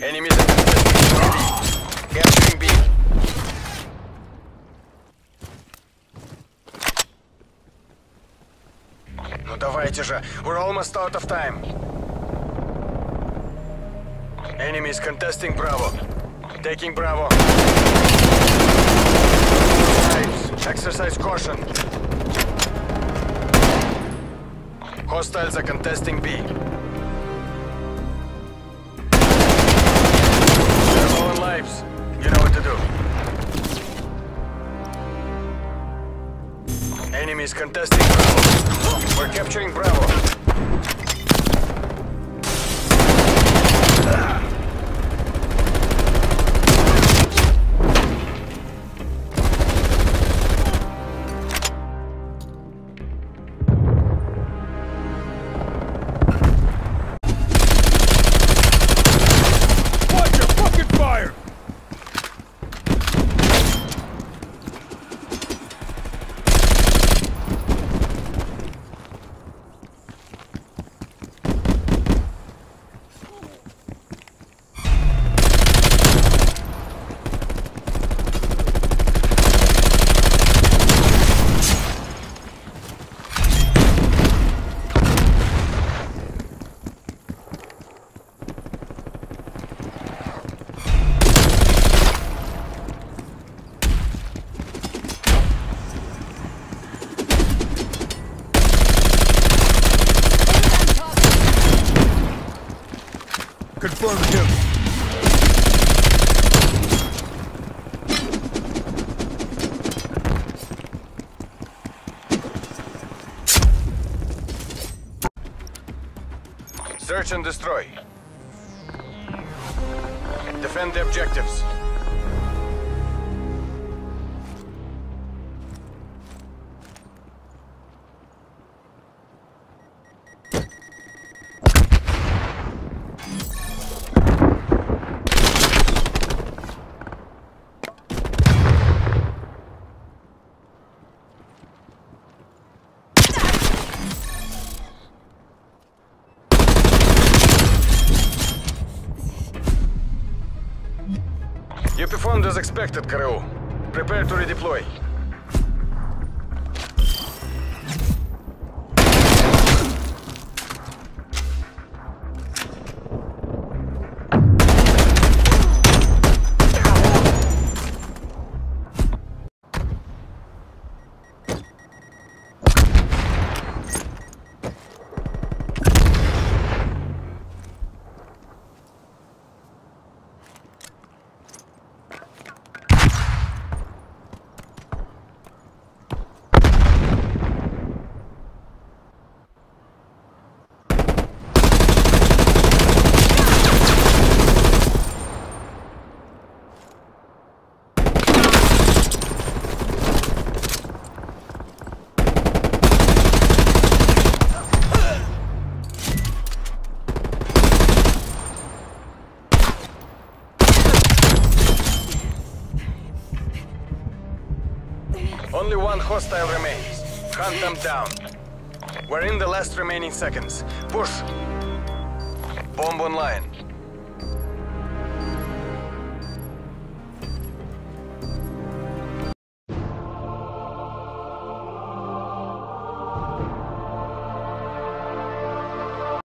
Enemies in the Capturing B. Ну давайте же, we're almost out of time. Enemies contesting Bravo. Taking Bravo. Snipes, exercise caution. Hostiles are contesting B. Lives. You know what to do. Enemies contesting Bravo. We're capturing Bravo. Him. Search and destroy. Defend the objectives. You performed as expected, Kareu. Prepare to redeploy. Only one hostile remains. Hunt them down. We're in the last remaining seconds. Push. Bomb online.